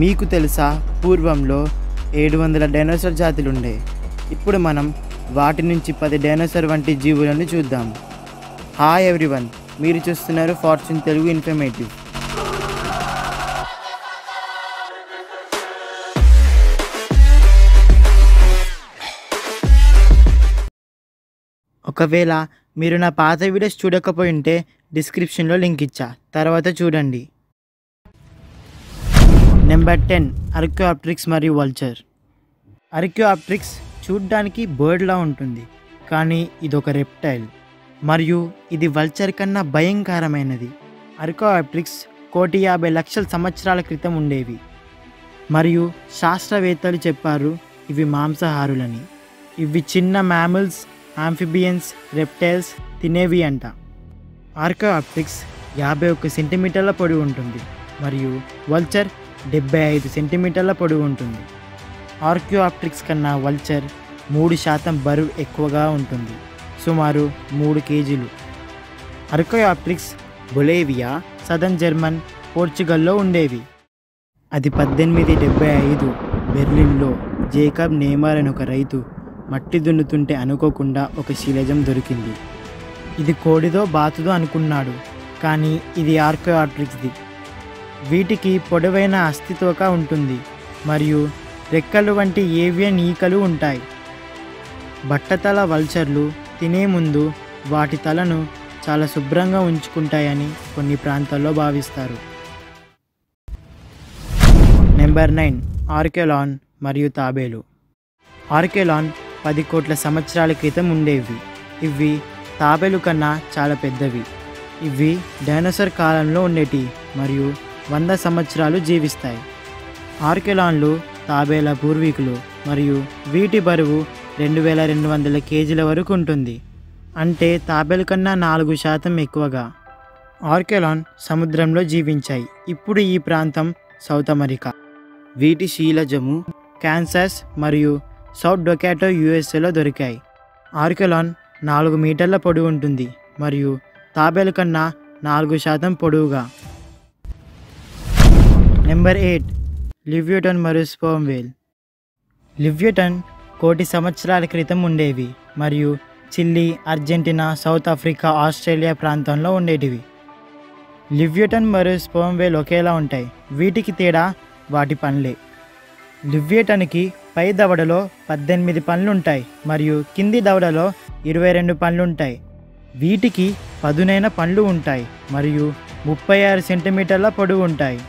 మీకు తెలుసా పూర్వంలో ఏడు వందల డైనోసార్ జాతులు ఉండే ఇప్పుడు మనం వాటి నుంచి పది డైనోసార్ వంటి జీవులను చూద్దాం. హాయ్ ఎవ్రీవన్ మీరు చూస్తున్నారు ఫార్చ్యూన్ తెలుగు ఇన్ఫర్మేటివ్. ఒకవేళ మీరు నా పాత వీడియోస్ చూడకపోయి ఉంటే డిస్క్రిప్షన్లో లింక్ ఇచ్చా తర్వాత చూడండి. నెంబర్ టెన్ అరిక్యోఆప్ట్రిక్స్ మరియు వల్చర్ అరిక్యోఆప్ట్రిక్స్ చూడ్డానికి బర్డ్లా ఉంటుంది కానీ ఇది ఒక రెప్టైల్ మరియు ఇది వల్చర్ కన్నా భయంకరమైనది. అరికోఆప్ట్రిక్స్ కోటి యాభై లక్షల సంవత్సరాల క్రితం ఉండేవి. మరియు శాస్త్రవేత్తలు చెప్పారు ఇవి మాంసాహారులని. ఇవి చిన్న మ్యామల్స్ ఆంఫిబియన్స్ రెప్టైల్స్ తినేవి అంట. ఆర్కోఆప్టిక్స్ యాభై ఒక్క సెంటీమీటర్ల పొడి ఉంటుంది. మరియు వల్చర్ డెబ్బై ఐదు సెంటీమీటర్ల పొడవు ఉంటుంది. ఆర్క్యోఆప్ట్రిక్స్ కన్నా వల్చర్ మూడు శాతం బరువు ఎక్కువగా ఉంటుంది. సుమారు మూడు కేజీలు. అర్కోయాప్ట్రిక్స్ బొలేవియా సదర్న్ జర్మన్ పోర్చుగల్లో ఉండేవి. అది పద్దెనిమిది డెబ్బై ఐదు బెర్లిన్లో జేకబ్ నేమార్ అని ఒక రైతు మట్టి దున్నుతుంటే అనుకోకుండా ఒక శిలజం దొరికింది. ఇది కోడిదో బాతుదో అనుకున్నాడు కానీ ఇది ఆర్కోయాట్రిక్స్ది వీటికి పొడవైన అస్థితోక ఉంటుంది మరియు రెక్కలు వంటి ఏవియన్ ఈకలు ఉంటాయి. బట్టతల వల్చర్లు తినే ముందు వాటి తలను చాలా శుభ్రంగా ఉంచుకుంటాయని కొన్ని ప్రాంతాల్లో భావిస్తారు. Number nine. ఆర్కెలాన్ మరియు తాబేలు. ఆర్కెలాన్ పది కోట్ల సంవత్సరాల క్రితం ఉండేవి. ఇవి తాబేలు కన్నా చాలా పెద్దవి. ఇవి డైనోసార్ కాలంలో ఉండేటి మరియు వంద సంవత్సరాలు జీవిస్తాయి. ఆర్కెలాన్లు తాబేల పూర్వీకులు మరియు వీటి బరువు రెండు వేల రెండు వందల కేజీల వరకు ఉంటుంది. అంటే తాబేలు కన్నా నాలుగు శాతం ఎక్కువగా ఆర్కెలాన్ సముద్రంలో జీవించాయి. ఇప్పుడు ఈ ప్రాంతం సౌత్ అమెరికా. వీటి శీలజము క్యాన్సస్ మరియు సౌత్ డొకాటో యుఎస్ఏలో దొరికాయి. ఆర్కెలాన్ నాలుగు మీటర్ల పొడవు ఉంటుంది మరియు తాబేలు కన్నా నాలుగు శాతం పొడవుగా నెంబర్ ఎయిట్ లివ్యూటన్ మరియు స్పోమ్ వేల్ లివ్యూటన్ కోటి సంవత్సరాల క్రితం ఉండేవి మరియు Chile Argentina South Africa Australia ప్రాంతంలో ఉండేటివి. లివ్యూటన్ మరియు స్పోమ్ వేల్ ఒకేలా ఉంటాయి. వీటికి తేడా వాటి పనులే. లివ్యూటన్కి పై దవడలో పద్దెనిమిది పండ్లు ఉంటాయి మరియు కింది దవడలో ఇరవై రెండు పండ్లు ఉంటాయి. వీటికి పదునైన పండ్లు ఉంటాయి మరియు ముప్పై ఆరు సెంటీమీటర్ల పొడవు ఉంటాయి.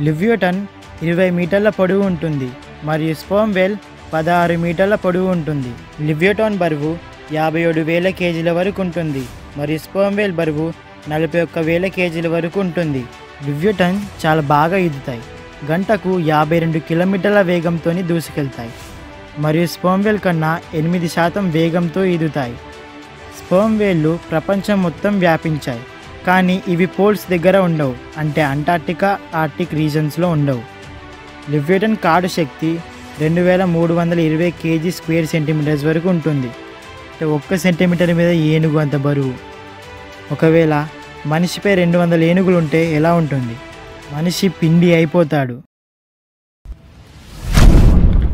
లివ్యూటన్ ఇరవై మీటర్ల పొడవు ఉంటుంది మరియు స్పోమ్ వేల్ పదహారు మీటర్ల పొడవు ఉంటుంది. లివ్యూటాన్ బరువు యాభై ఏడు వేల కేజీల వరకు ఉంటుంది మరియు స్పోమ్ వెల్ బరువు నలభై ఒక్క వేల కేజీల వరకు ఉంటుంది. లివ్యూటన్ చాలా బాగా ఈదుతాయి. గంటకు యాభై రెండు కిలోమీటర్ల వేగంతో దూసుకెళ్తాయి మరియు స్పోమ్వేల్ కన్నా ఎనిమిది శాతం వేగంతో ఈదుతాయి. స్పోమ్వేళ్ళు ప్రపంచం మొత్తం వ్యాపించాయి. కానీ ఇవి పోల్స్ దగ్గర ఉండవు అంటే అంటార్టికా ఆర్టిక్ రీజన్స్లో ఉండవు. లివ్యూటన్ కాడు శక్తి రెండు వేల మూడు వందల ఇరవై కేజీ స్క్వేర్ సెంటీమీటర్స్ వరకు ఉంటుంది. అంటే ఒక్క సెంటీమీటర్ మీద ఏనుగు అంత బరువు. ఒకవేళ మనిషిపై రెండు వందల ఏనుగులు ఉంటే ఎలా ఉంటుంది? మనిషి పిండి అయిపోతాడు.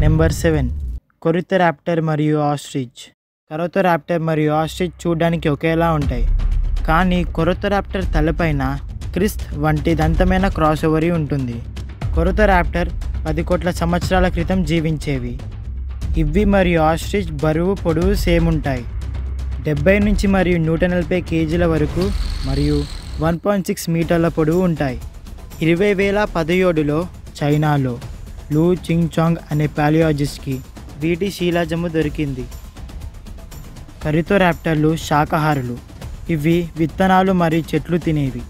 Number seven. కొరిత ర్యాప్టర్ మరియు ఆస్ట్రిచ్. కరోతరాప్టర్ మరియు ఆస్ట్రిచ్ చూడడానికి ఒకేలా ఉంటాయి. కానీ కొరతరాప్టర్ తలపైన క్రిస్త్ వంటి దంతమైన క్రాస్ ఓవరీ ఉంటుంది. కొరతరాప్టర్ పది కోట్ల సంవత్సరాల క్రితం జీవించేవి. ఇవి మరియు ఆస్ట్రిచ్ బరువు పొడవు సేమ్ ఉంటాయి. డెబ్బై నుంచి మరియు నూట నలభై కేజీల వరకు మరియు వన్ పాయింట్ సిక్స్ మీటర్ల పొడవు ఉంటాయి. ఇరవై వేల పదిహేడులో చైనాలో లూ చింగ్చాంగ్ అనే పాలియాలజిస్ట్కి వీటి శీలాజము దొరికింది. కరితోరాప్టర్లు శాకాహారులు. ఇవి విత్తనాలు మరియు చెట్లు తినేవి.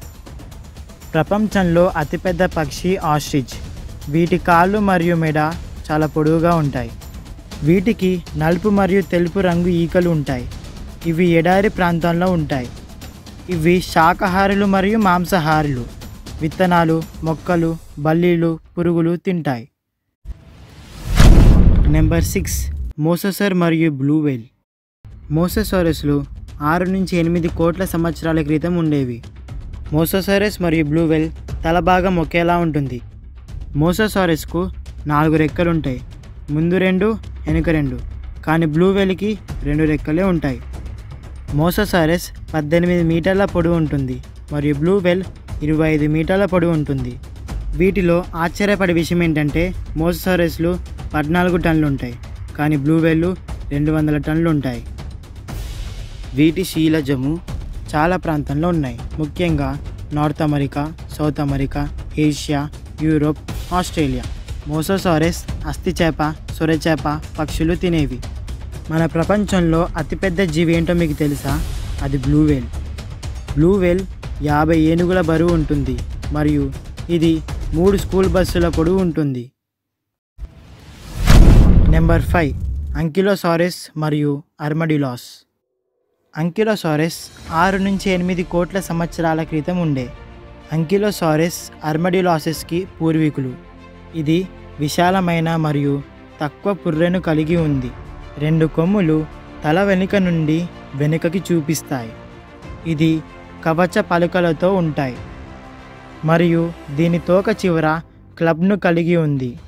ప్రపంచంలో అతిపెద్ద పక్షి ఆస్ట్రిచ్. వీటి కాళ్ళు మరియు మెడ చాలా పొడవుగా ఉంటాయి. వీటికి నలుపు మరియు తెలుపు రంగు ఈకలు ఉంటాయి. ఇవి ఎడారి ప్రాంతంలో ఉంటాయి. ఇవి శాకాహారులు మరియు మాంసాహారులు. విత్తనాలు మొక్కలు బల్లీలు పురుగులు తింటాయి. Number six. మోససర్ మరియు బ్లూ వేల్ మోససారస్లు ఆరు నుంచి ఎనిమిది కోట్ల సంవత్సరాల క్రితం ఉండేవి. మోసోసారస్ మరియు బ్లూ వెల్ తల భాగం ఒకేలా ఉంటుంది. మోసోసారస్కు నాలుగు రెక్కలు ఉంటాయి ముందు రెండు వెనుక రెండు. కానీ బ్లూవెల్కి రెండు రెక్కలే ఉంటాయి. మోసోసారస్ పద్దెనిమిది మీటర్ల పొడవు ఉంటుంది మరియు బ్లూ వెల్ ఇరవై ఐదు మీటర్ల పొడవు ఉంటుంది. వీటిలో ఆశ్చర్యపడే విషయం ఏంటంటే మోసోసారస్లు పద్నాలుగు టన్నులు ఉంటాయి కానీ బ్లూ వెల్లు రెండు వందల టన్నులు ఉంటాయి వీటి శీలజము చాలా ప్రాంతంలో ఉన్నాయి. ముఖ్యంగా North America South America Asia Europe Australia. Mosasaurus అస్థి చేప సొరచేప పక్షులు తినేవి. మన ప్రపంచంలో అతిపెద్ద జీవి ఏంటో మీకు తెలుసా? అది బ్లూ వేల్. బ్లూ వేల్ యాభై ఏనుగుల బరువు ఉంటుంది. మరియు ఇది మూడు స్కూల్ బస్సుల పొడవు ఉంటుంది. Number five. అంకిలోసారెస్ మరియు అర్మడిలాస్. అంకిలోసారెస్ ఆరు నుంచి ఎనిమిది కోట్ల సంవత్సరాల క్రితం ఉండే. అంకిలోసారెస్ అర్మడిలాసెస్కి పూర్వీకులు. ఇది విశాలమైన మరియు తక్కువ పుర్రెను కలిగి ఉంది. రెండు కొమ్ములు తల వెనుక నుండి వెనుకకి చూపిస్తాయి. ఇది కవచ పలుకలతో ఉంటాయి. మరియు దీని తోక చివర క్లబ్ను కలిగి ఉంది.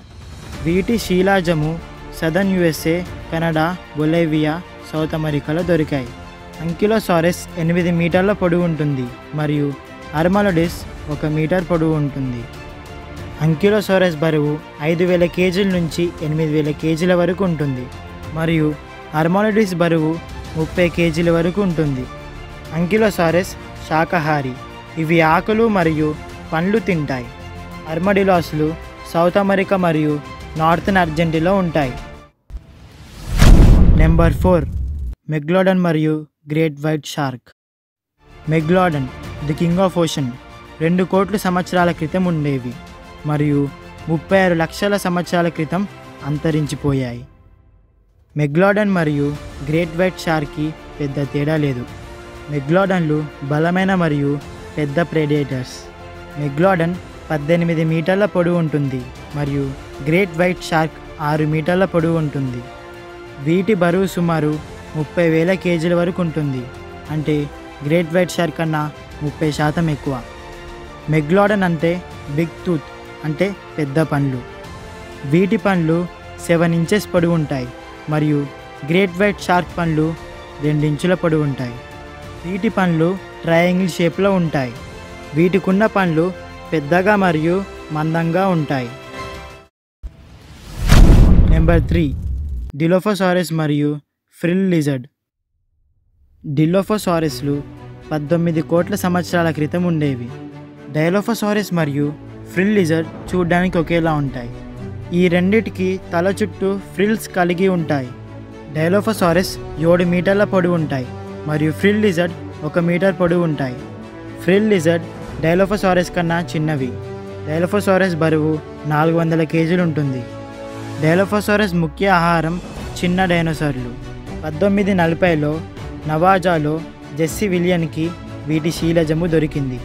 వీటి శీలాజము southern USA Canada Bolivia South అమెరికాలో దొరికాయి. అంకిలోసారెస్ ఎనిమిది మీటర్ల పొడవు ఉంటుంది మరియు అర్మలడిస్ ఒక మీటర్ పొడవు ఉంటుంది. అంకిలోసారస్ బరువు ఐదు వేల కేజీల నుంచి ఎనిమిది వేల కేజీల వరకు ఉంటుంది మరియు అర్మాలడిస్ బరువు ముప్పై కేజీల వరకు ఉంటుంది. అంకిలోసారస్ శాకాహారి. ఇవి ఆకులు మరియు పండ్లు తింటాయి. అర్మడిలాసులు సౌత్ అమెరికా మరియు నార్థన్ అర్జెంటీలో ఉంటాయి. Number four. మెగ్లోడన్ మరియు great white shark. Megalodon the king of ocean రెండు కోట్ల సంవత్సరాల క్రితం ఉండేవి మరియు ముప్పై ఆరు లక్షల సంవత్సరాల క్రితం అంతరించిపోయాయి. మెగ్లాడన్ మరియు గ్రేట్ వైట్ షార్క్కి పెద్ద తేడా లేదు. మెగ్లాడన్లు బలమైన మరియు పెద్ద ప్రెడేటర్స్. మెగ్లాడన్ పద్దెనిమిది మీటర్ల పొడవు ఉంటుంది మరియు గ్రేట్ వైట్ షార్క్ ఆరు మీటర్ల పొడవు ఉంటుంది. వీటి బరువు సుమారు ముప్పై వేల కేజీల వరకు ఉంటుంది. అంటే గ్రేట్ వైట్ షార్క్ కన్నా ముప్పై శాతం ఎక్కువ. మెగ్లాడన్ అంటే బిగ్ టూత్ అంటే పెద్ద పండ్లు. వీటి పండ్లు సెవెన్ ఇంచెస్ పొడవు ఉంటాయి మరియు గ్రేట్ వైట్ షార్క్ పండ్లు రెండించుల పొడవు ఉంటాయి. వీటి పండ్లు ట్రయాంగిల్ షేప్లో ఉంటాయి. వీటికున్న పండ్లు పెద్దగా మరియు మందంగా ఉంటాయి. నెంబర్ త్రీ డిలోఫోసారెస్ మరియు ఫ్రిల్ లిజర్డ్. డిలోఫోసారస్లు పద్దొమ్మిది కోట్ల సంవత్సరాల క్రితం ఉండేవి. డైలోఫోసారస్ మరియు ఫ్రిల్ లిజర్డ్ చూడడానికి ఒకేలా ఉంటాయి. ఈ రెండిటికి తల చుట్టూ ఫ్రిల్స్ కలిగి ఉంటాయి. డైలోఫోసారస్ ఏడు మీటర్ల పొడవు ఉంటాయి మరియు ఫ్రిల్ లిజర్డ్ ఒక మీటర్ పొడవు ఉంటాయి. ఫ్రిల్ లిజర్డ్ డైలోఫోసారస్ కన్నా చిన్నవి. డైలోఫోసారస్ బరువు నాలుగు వందల కేజీలు ఉంటుంది. డైలోఫోసారస్ ముఖ్య ఆహారం చిన్న డైనోసార్లు. పద్దొమ్మిది నలభైలో నవాజాలో జెస్సీ విలియన్కి వీటి శీలజము దొరికింది.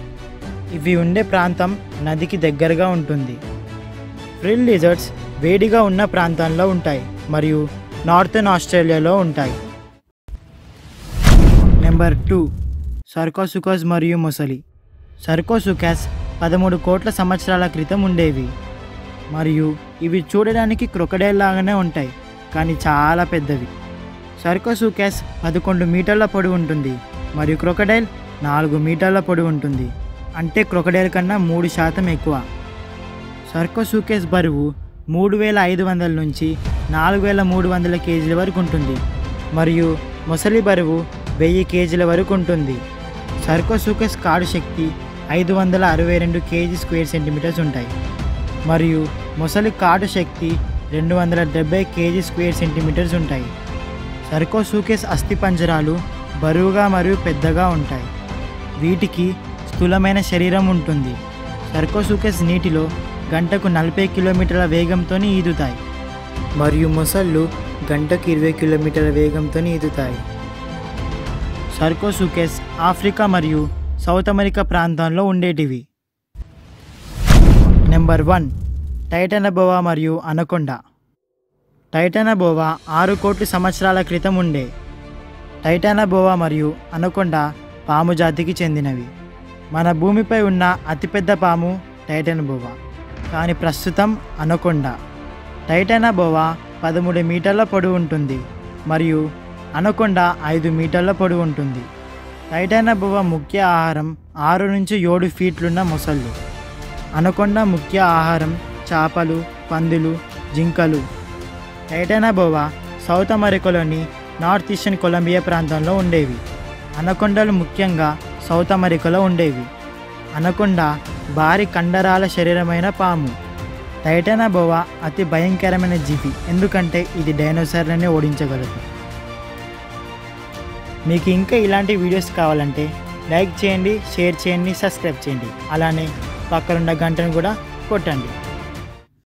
ఇవి ఉండే ప్రాంతం నదికి దగ్గరగా ఉంటుంది. ఫ్రిల్ లిజర్డ్స్ వేడిగా ఉన్న ప్రాంతంలో ఉంటాయి మరియు నార్థన్ ఆస్ట్రేలియాలో ఉంటాయి. నెంబర్ టూ సర్కోసుకోస్ మరియు మొసలి. సర్కోసుకాస్ పదమూడు కోట్ల సంవత్సరాల క్రితం ఉండేవి మరియు ఇవి చూడడానికి క్రొకడైల్ లాగానే ఉంటాయి కానీ చాలా పెద్దవి. సర్కోసుకాస్ పదకొండు మీటర్ల పొడి ఉంటుంది మరియు క్రొకడైల్ నాలుగు మీటర్ల పొడి ఉంటుంది. అంటే క్రొకడైల్ కన్నా మూడు శాతం ఎక్కువ. సర్కోసూకేస్ బరువు మూడు వేల ఐదు వందల నుంచి నాలుగు వేల మూడు వందల కేజీల వరకు ఉంటుంది మరియు మొసలి బరువు వెయ్యి కేజీల వరకు ఉంటుంది. సర్కోసూకేస్ కాడు శక్తి ఐదు వందల అరవై రెండు కేజీ స్క్వేర్ సెంటీమీటర్స్ ఉంటాయి మరియు మొసలి కాటు శక్తి రెండు వందల డెబ్బై కేజీ స్క్వేర్ సెంటీమీటర్స్ ఉంటాయి. సర్కోసూకేస్ అస్థిపంజరాలు బరువుగా మరియు పెద్దగా ఉంటాయి. వీటికి స్థూలమైన శరీరం ఉంటుంది. సర్కోసూకెస్ నీటిలో గంటకు నలభై కిలోమీటర్ల వేగంతో ఈదుతాయి. మరియు మొసళ్ళు గంటకు ఇరవై కిలోమీటర్ల వేగంతో ఈదుతాయి. సర్కోసూకెస్ ఆఫ్రికా మరియు సౌత్ అమెరికా ప్రాంతాల్లో ఉండేటివి. నెంబర్ వన్ టైటనబోవా మరియు అనకొండ. టైటానబోవా ఆరు కోట్ల సంవత్సరాల క్రితం ఉండే. టైటానబోవా మరియు అనకొండ పాము జాతికి చెందినవి. మన భూమిపై ఉన్న అతిపెద్ద పాము టైటానబోవా. కానీ ప్రస్తుతం అనకొండ. టైటానాబోవా పదమూడు మీటర్ల పొడవు ఉంటుంది మరియు అనకొండ ఐదు మీటర్ల పొడవు ఉంటుంది. టైటానాబోవా ముఖ్య ఆహారం ఆరు నుంచి ఏడు ఫీట్లున్న మొసళ్ళు. అనకొండ ముఖ్య ఆహారం చేపలు పందులు జింకలు. టైటానాబోవా సౌత్ అమెరికాలోని నార్త్ ఈస్టర్న్ కొలంబియా ప్రాంతంలో ఉండేవి. అనకొండలు ముఖ్యంగా సౌత్ అమెరికాలో ఉండేవి. అనకొండ భారీ కండరాల శరీరమైన పాము. టైటానబోవా అతి భయంకరమైన జీవి ఎందుకంటే ఇది డైనోసార్లనే ఓడించగలదు. మీకు ఇంకా ఇలాంటి వీడియోస్ కావాలంటే లైక్ చేయండి షేర్ చేయండి సబ్స్క్రైబ్ చేయండి. అలానే పక్కనున్న గంటను కూడా కొట్టండి.